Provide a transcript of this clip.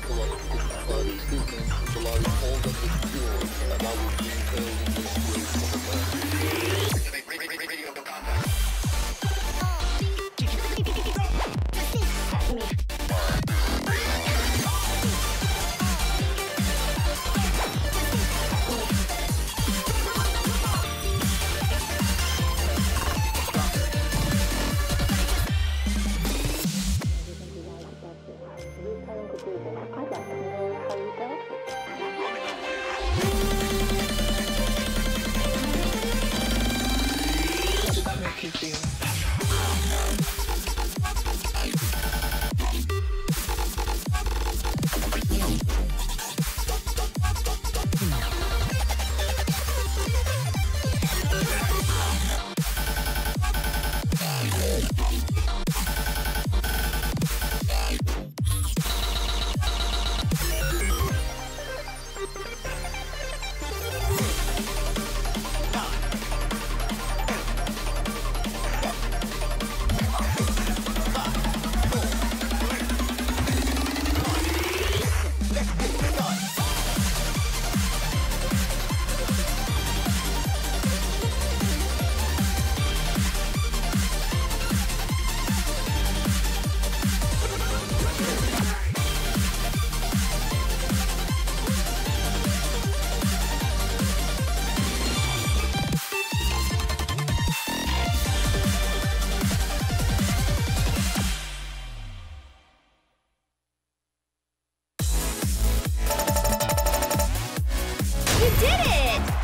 collected bodies, hidden in the light, all that was pure, and I was being held having. I'd like to know how you it. That make you feel? You did it!